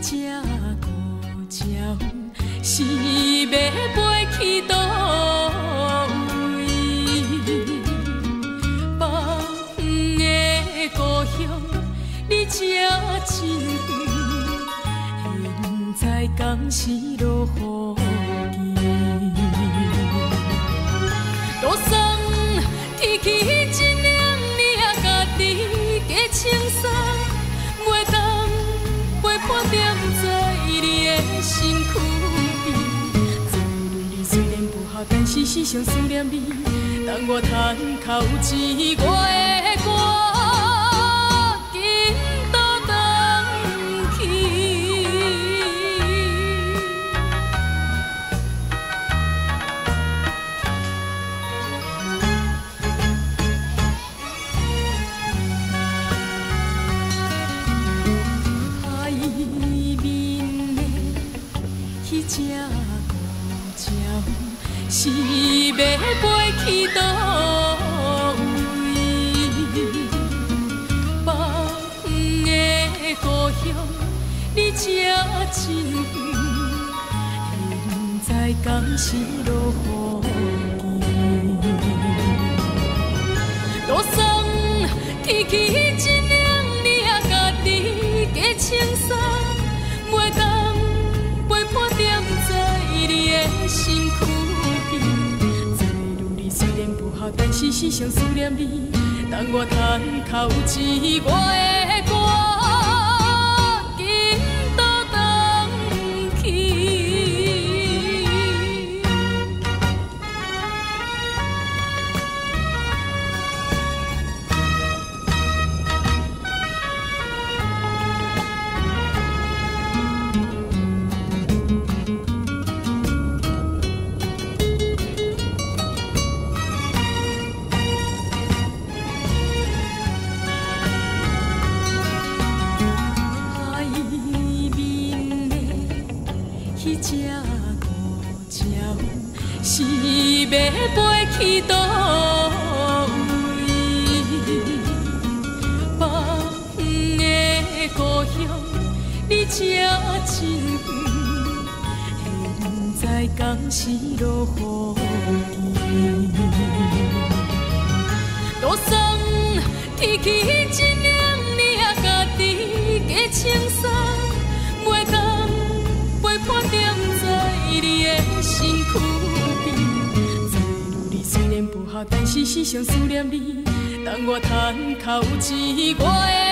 这孤鸟是要飞去倒位？北远的故乡，你这真远，现在敢是落雨天？是时常思念你。当我窗口一我的歌，紧倒转去。海面的迄只孤鸟，是要飞去倒位？北远的故乡，你这真远，现在敢是落雨天？路上天气真冷，你也家己加清爽，袂当陪伴惦在你的身躯。不好，但是时常思念你。让我叹口一我是要飞去倒位？北远的故乡，你这真远，现在敢是落雨天？路上天气真凉，你也家己加清爽，身躯边。知路你虽然不好，但是时常思念你。当我窗口一我的歌。